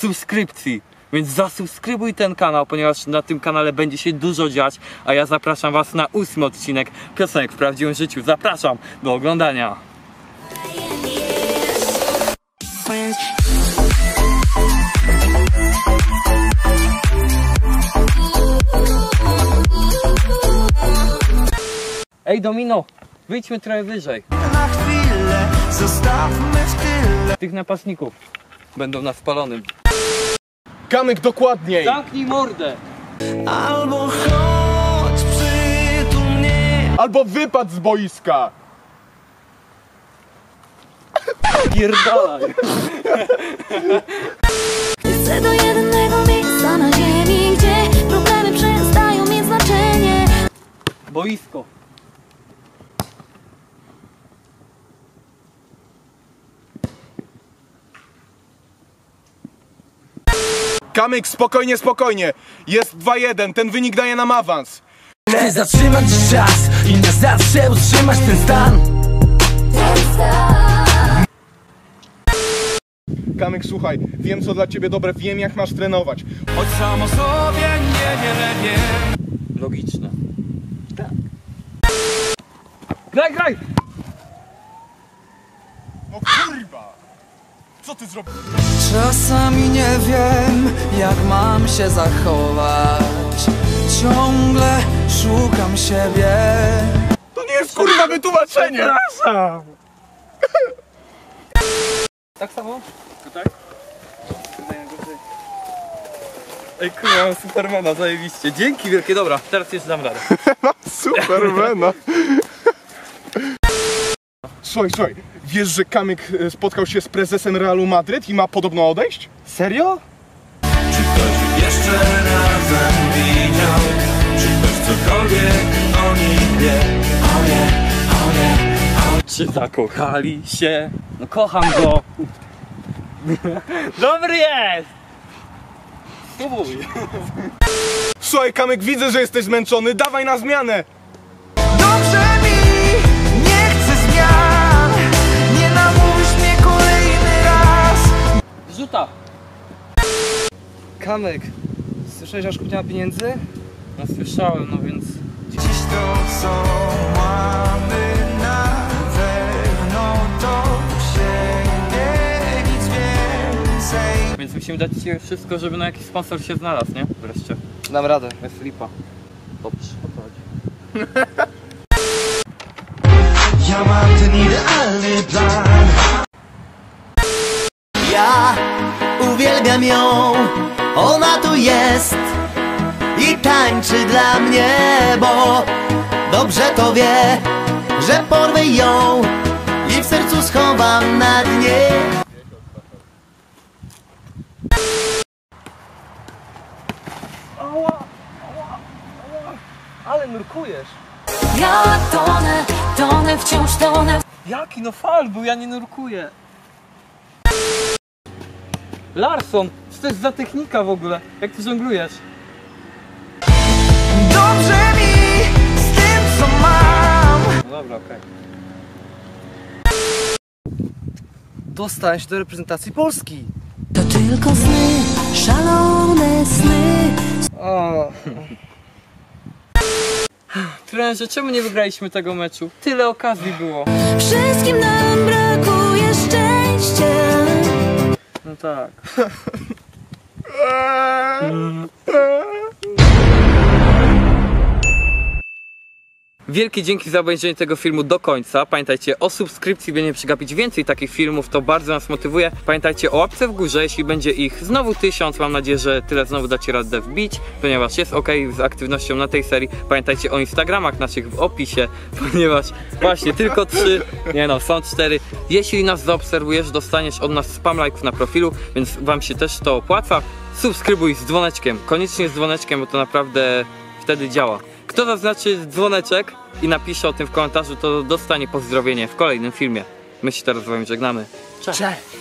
subskrypcji. Więc zasubskrybuj ten kanał, ponieważ na tym kanale będzie się dużo dziać, a ja zapraszam was na ósmy odcinek piosenek w prawdziwym życiu. Zapraszam do oglądania. Ej Domino, wyjdźmy trochę wyżej. Na chwilę zostawmy w tyle Tych napastników będą na spalonym. Kamyk dokładniej! Zamknij mordę! Albo chodź przytul mnie Albo wypad z boiska! Pierdalaj! Kamyk, spokojnie, spokojnie! Jest 2-1, ten wynik daje nam awans. Chcę zatrzymać czas i na zawsze utrzymać ten stan Kamyk, słuchaj, wiem co dla ciebie dobre, wiem jak masz trenować. Choć samo sobie niewiele wiem Logiczne. Graj, graj! No kurwa! Co ty zrobiłeś? Czasami nie wiem jak mam się zachować Ciągle szukam siebie To nie jest kurwa wytłumaczenie! Tak samo? tak? Ej kurwa, mam Supermana, zajebiście. Dzięki wielkie, dobra, teraz jeszcze dam radę. Supermana! Słuchaj, słuchaj, wiesz, że Kamyk e, spotkał się z prezesem Realu Madryt i ma podobno odejść? Serio? Czy ktoś jeszcze razem widział Czy ktoś cokolwiek o nich wie O nie, o nie Czy zakochali się? No kocham go. Dobry jest! Spróbuj. Słuchaj, Kamyk, widzę, że jesteś zmęczony, dawaj na zmianę! Kamek, słyszałeś, nie ma pieniędzy? No słyszałem, no więc... Dziś to co mamy na pewno To siebie nic więcej Więc musimy dać ci wszystko, żeby na jakiś sponsor się znalazł, nie? Wreszcie. Dam radę Bez lipa. Dobrze, o to chodzi. Ja mam ten idealny plan Ja uwielbiam ją, ona tu jest i tańczy dla mnie, bo dobrze to wie, że porwę ją i w sercu schowam na dnie. Ale nurkujesz. Ja tonę, tonę, wciąż tonę. Jaki no fal był, ja nie nurkuję. Larson, co to jest za technika w ogóle? Jak ty żonglujesz? Dobrze mi z tym co mam No dobra, okej. Dostałem się do reprezentacji Polski To tylko sny, szalone sny. O, Trenerze, czemu nie wygraliśmy tego meczu? Tyle okazji było. Wszystkim nam brakuje szczęścia. No tak. Wielkie dzięki za obejrzenie tego filmu do końca. Pamiętajcie o subskrypcji, by nie przegapić więcej takich filmów, to bardzo nas motywuje. Pamiętajcie o łapce w górze, jeśli będzie ich znowu tysiąc. Mam nadzieję, że tyle znowu dacie radę wbić, ponieważ jest ok z aktywnością na tej serii. Pamiętajcie o Instagramach naszych w opisie, ponieważ właśnie tylko trzy, nie no, są cztery. Jeśli nas zaobserwujesz, dostaniesz od nas spam lajków na profilu, więc wam się też to opłaca. Subskrybuj z dzwoneczkiem, koniecznie z dzwoneczkiem, bo to naprawdę wtedy działa. Kto zaznaczy dzwoneczek i napisze o tym w komentarzu, to dostanie pozdrowienie w kolejnym filmie. My się teraz z wami żegnamy. Cześć! cześć